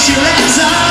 she lands out.